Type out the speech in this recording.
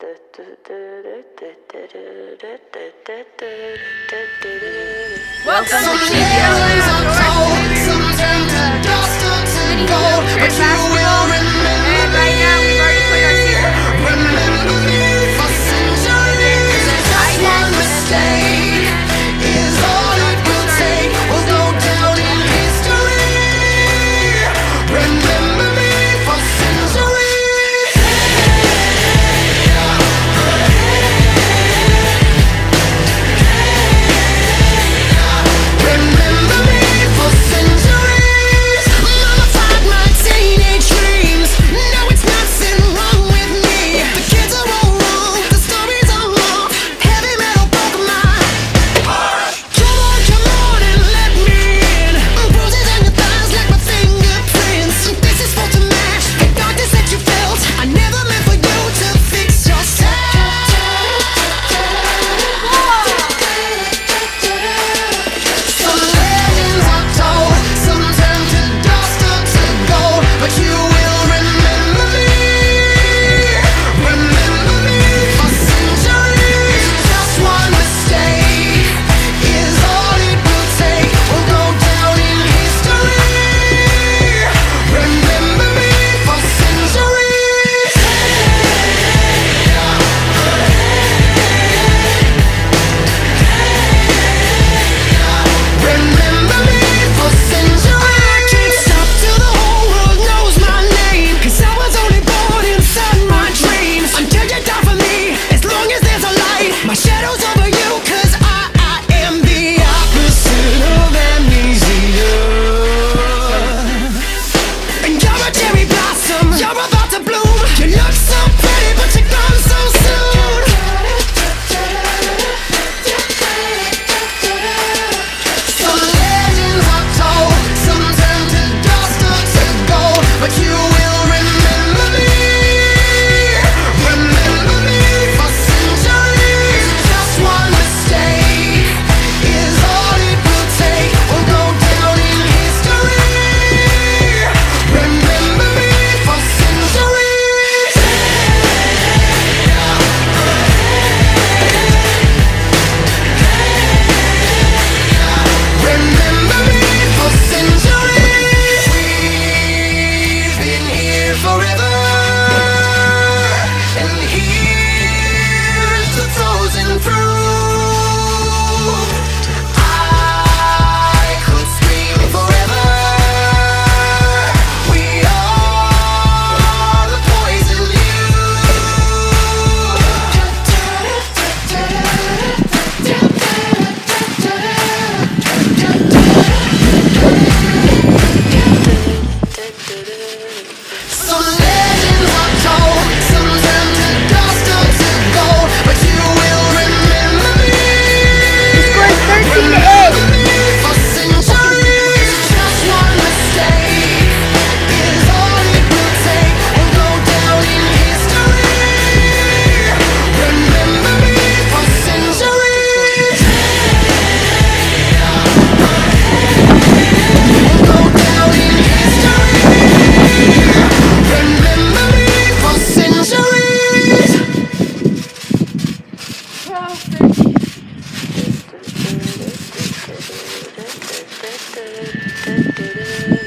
Welcome to heroes are told, some turn to dust and gold, but you it is.